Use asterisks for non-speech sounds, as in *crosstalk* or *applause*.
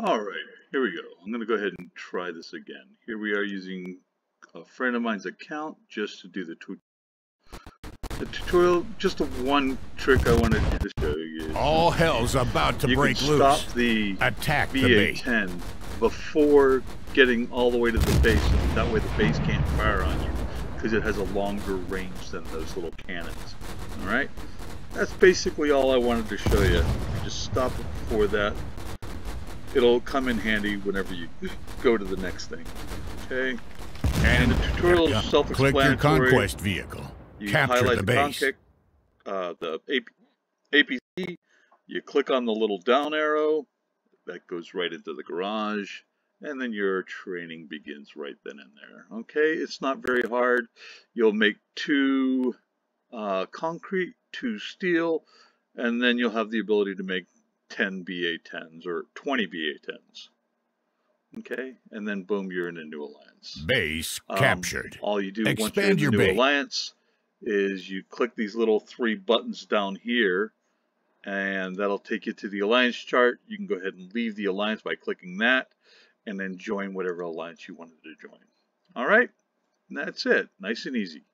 All right, here we go. I'm going to go ahead and try this again. Here we are using a friend of mine's account just to do the, tu the tutorial. Just the one trick I wanted to show you. All hell's about to you break can loose. stop the Attack the base. BA-10 before getting all the way to the base, and that way the base can't fire on you because it has a longer range than those little cannons. All right, that's basically all I wanted to show you. Just stop it before that. It'll come in handy whenever you *laughs* go to the next thing. Okay. And, the tutorial is self-explanatory. Click your conquest vehicle. You Capture highlight the the, base. contact, uh, the AP, APC. You click on the little down arrow. That goes right into the garage. And then your training begins right then and there. Okay, it's not very hard. You'll make two uh, concrete, two steel, and then you'll have the ability to make 10 BA-10s or 20 BA-10s. Okay, and then boom, you're in a new alliance. Base Um, captured. All you do once you're in Expand your new base. alliance is you click these little three buttons down here, and that'll take you to the alliance chart. You can go ahead and leave the alliance by clicking that, and then join whatever alliance you wanted to join. All right, and that's it. Nice and easy.